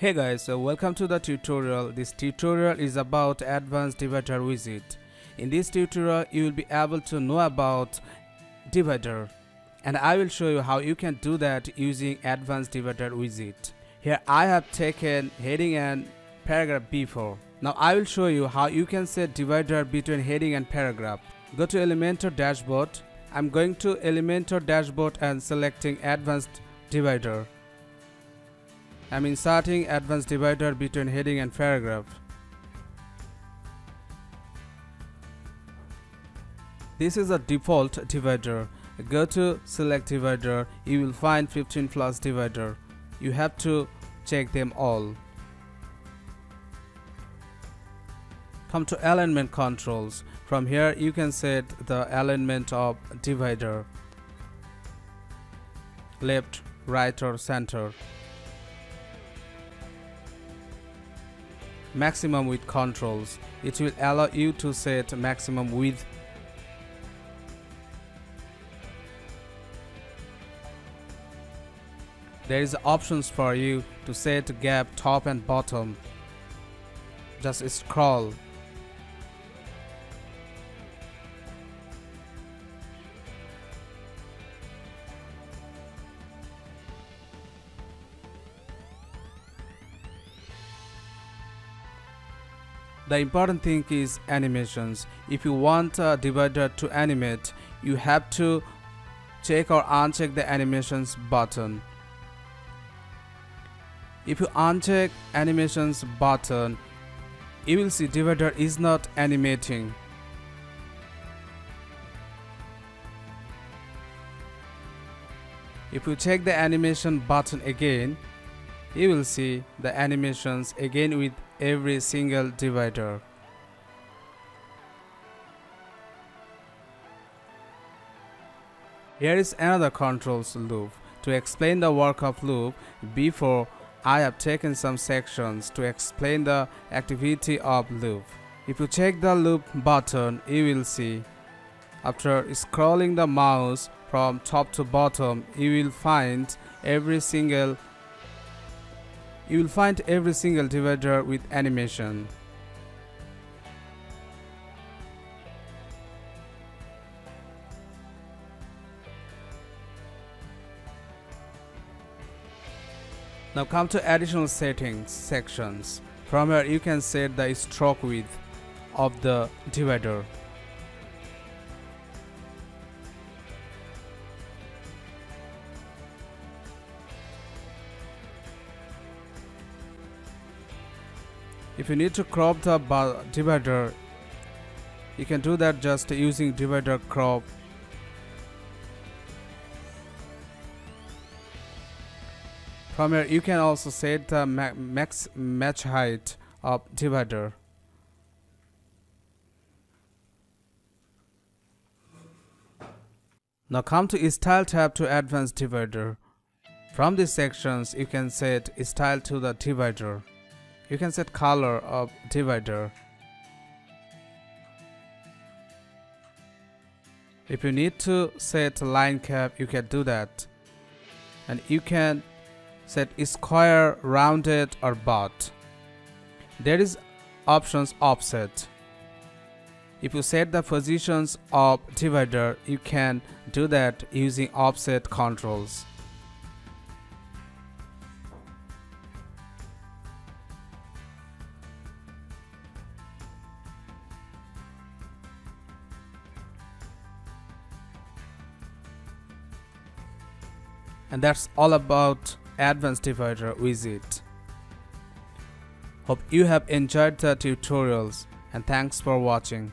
Hey guys, so welcome to the tutorial. This tutorial is about advanced divider widget. In this tutorial, you will be able to know about divider and I will show you how you can do that using advanced divider widget. Here I have taken heading and paragraph before. Now I will show you how you can set divider between heading and paragraph. Go to Elementor dashboard. I'm going to Elementor dashboard and selecting advanced divider. I'm inserting advanced divider between heading and paragraph. This is a default divider. Go to select divider, you will find 15 plus divider. You have to check them all. Come to alignment controls. From here you can set the alignment of divider. Left, right or center. Maximum width controls. It will allow you to set maximum width There is options for you to set gap top and bottom. Just scroll the important thing is animations. If you want a divider to animate you have to check or uncheck the animations button. If you uncheck animations button you will see divider is not animating. If you check the animation button again you will see the animations again with every single divider. Here is another controls loop. To explain the work of loop, before I have taken some sections to explain the activity of loop. If you check the loop button, you will see. After scrolling the mouse from top to bottom, you will find every single you will find every single divider with animation. Now come to additional settings sections. From here you can set the stroke width of the divider. If you need to crop the divider you can do that just using divider crop. From here you can also set the max match height of divider. Now come to style tab to advanced divider. From these sections you can set style to the divider you can set color of divider. If you need to set line cap you can do that. And you can set square rounded or butt there is options offset. If you set the positions of divider you can do that using offset controls and that's all about advanced divider widget hope you have enjoyed the tutorials and thanks for watching